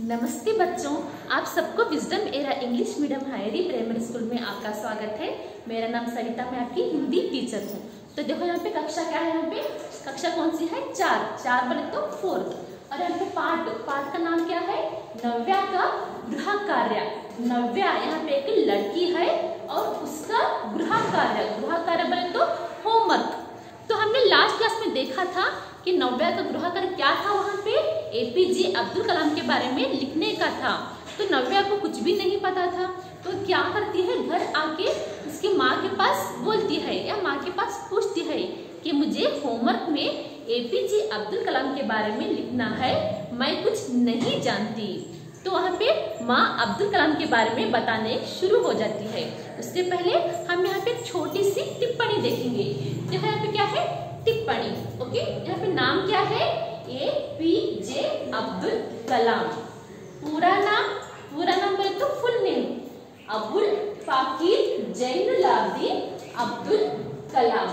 नमस्ते बच्चों, आप सबको wisdom era English medium higher primary school में आपका स्वागत है। मेरा नाम सरिता, मैं आपकी हिंदी टीचर हूँ। तो देखो यहाँ पे कक्षा क्या है यहाँ पे? कक्षा कौन सी है? चार। चार बोले तो फोर्थ और यहाँ पे पाठ पाठ का नाम क्या है? नव्या का गृह कार्य नव्या, यहाँ पे एक लड़की है और उसका गृह कार्य गृह कार्य बोले तो होमवर्क। तो हमने लास्ट क्लास में देखा था कि नव्या का गृह कार्य क्या था? वहाँ एपीजे अब्दुल कलाम के बारे में लिखने का था। तो नव्या को कुछ भी नहीं पता था। तो क्या करती है? घर आके उसकी माँ के पास बोलती है या माँ के पास पूछती है कि मुझे होमवर्क में एपीजे अब्दुल कलाम के बारे में लिखना है। मैं कुछ नहीं जानती। तो वहाँ पे माँ अब्दुल कलाम के बारे में बताने शुरू हो जाती है। उससे पहले हम यहाँ पे छोटी सी टिप्पणी देखेंगे। यहाँ पे क्या है? टिप्पणी, ओके? यहाँ पे नाम क्या है? ए पी जे अब्दुल कलाम पूरा नाम पूरा नाम बोले तो फुल नेम अबुल फाकिर जैनुलाब्दीन अब्दुल कलाम।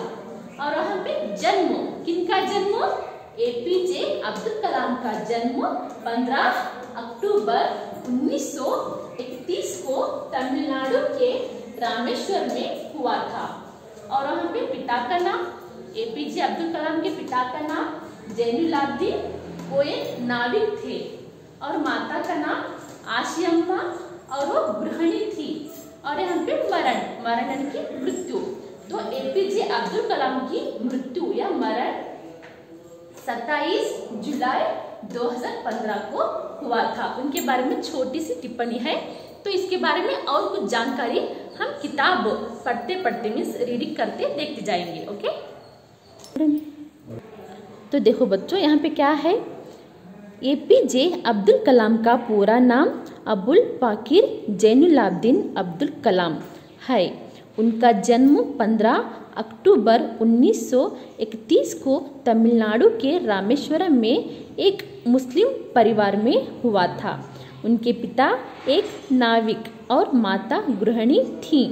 और वहाँ पे जन्म, किनका जन्म? एपीजे अब्दुल कलाम का जन्म 15 अक्टूबर 1931 को तमिलनाडु के रामेश्वर में हुआ था। और वहाँ पे पिता का नाम एपीजे अब्दुल कलाम के पिता का नाम जैनुलाब्दीन वो एक नाविक थे और माता का नाम आशियम्मा और वो गृहिणी थी। और यहाँ पे मरण मरण कि मृत्यु। तो एपीजे अब्दुल कलाम की मृत्यु या मरण 27 जुलाई 2015 को हुआ था। उनके बारे में छोटी सी टिप्पणी है। तो इसके बारे में और कुछ जानकारी हम किताब पढ़ते पढ़ते मीन्स रीडिंग करते देखते जाएँगे ओके तो देखो बच्चों, यहाँ पे क्या है? ए पी जे अब्दुल कलाम का पूरा नाम अबुल पाकिर जैनुलाब्दीन अब्दुल कलाम है। उनका जन्म 15 अक्टूबर 1931 को तमिलनाडु के रामेश्वरम में एक मुस्लिम परिवार में हुआ था। उनके पिता एक नाविक और माता गृहिणी थी।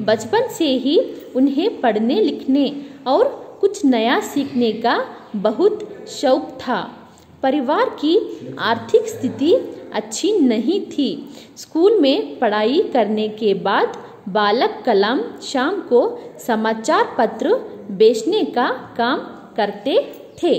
बचपन से ही उन्हें पढ़ने, लिखने और कुछ नया सीखने का बहुत शौक था। परिवार की आर्थिक स्थिति अच्छी नहीं थी। स्कूल में पढ़ाई करने के बाद बालक कलाम शाम को समाचार पत्र बेचने का काम करते थे।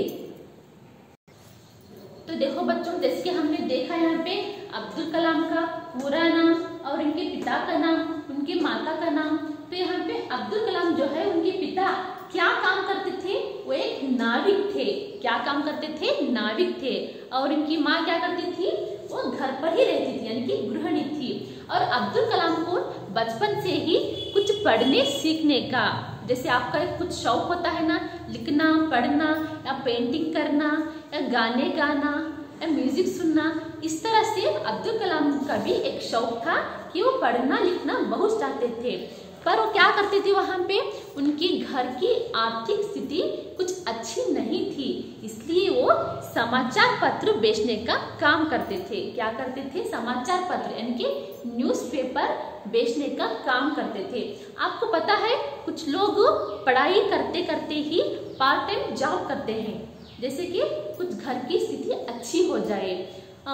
तो देखो बच्चों, जैसे कि हमने देखा यहाँ पे, अब्दुल कलाम का पूरा नाम और इनके पिता का नाम, उनकी माता का नाम तो यहाँ पे अब्दुल कलाम जो है उनके पिता क्या काम करते थे? वो एक नाविक थे। क्या काम करते थे? नाविक थे। और इनकी माँ क्या करती थी? वो घर पर ही रहती थी, यानी कि गृहिणी थी। और अब्दुल कलाम को बचपन से ही कुछ पढ़ने सीखने का, जैसे आपका एक कुछ शौक होता है ना, लिखना, पढ़ना, या पेंटिंग करना, या गाने गाना, या म्यूज़िक सुनना, इस तरह से अब्दुल कलाम का भी एक शौक था कि वो पढ़ना लिखना बहुत चाहते थे। पर वो क्या करते थे वहाँ पे? उनकी घर की आर्थिक स्थिति कुछ अच्छी नहीं थी, इसलिए वो समाचार पत्र बेचने का काम करते थे। क्या करते थे? समाचार पत्र, यानी कि न्यूज़पेपर बेचने का काम करते थे। आपको पता है, कुछ लोग पढ़ाई करते करते ही पार्ट टाइम जॉब करते हैं। जैसे कि कुछ घर की स्थिति अच्छी हो जाए।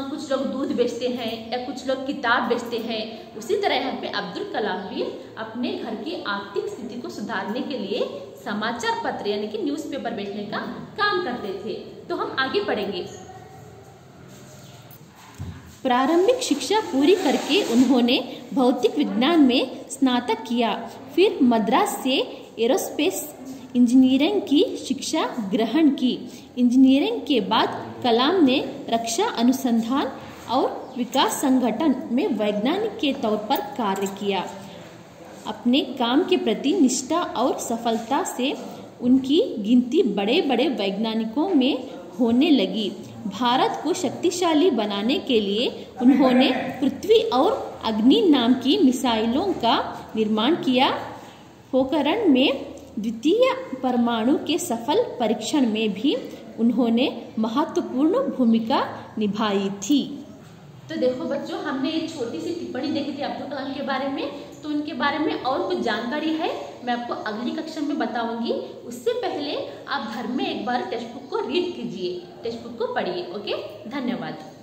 कुछ लोग दूध बेचते हैं या कुछ लोग किताब बेचते हैं। उसी तरह यहाँ पे अब्दुल कलाम भी अपने घर की आर्थिक स्थिति को सुधारने के लिए समाचार पत्र यानी कि न्यूज़पेपर बेचने का काम करते थे। तो हम आगे पढ़ेंगे प्रारंभिक शिक्षा पूरी करके उन्होंने भौतिक विज्ञान में स्नातक किया। फिर मद्रास से एरोस्पेस इंजीनियरिंग की शिक्षा ग्रहण की। इंजीनियरिंग के बाद कलाम ने रक्षा अनुसंधान और विकास संगठन में वैज्ञानिक के तौर पर कार्य किया। अपने काम के प्रति निष्ठा और सफलता से उनकी गिनती बड़े बड़े वैज्ञानिकों में होने लगी। भारत को शक्तिशाली बनाने के लिए उन्होंने पृथ्वी और अग्नि नाम की मिसाइलों का निर्माण किया। पोखरण में द्वितीय परमाणु के सफल परीक्षण में भी उन्होंने महत्वपूर्ण भूमिका निभाई थी। तो देखो बच्चों, हमने एक छोटी सी टिप्पणी देखी थी अब्दुल कलाम के बारे में। तो उनके बारे में और कुछ जानकारी है, मैं आपको अगली कक्षा में बताऊँगी। उससे पहले आप घर में एक बार टेक्स्ट बुक को रीड कीजिए, टेक्स्ट बुक को पढ़िए, ओके? धन्यवाद।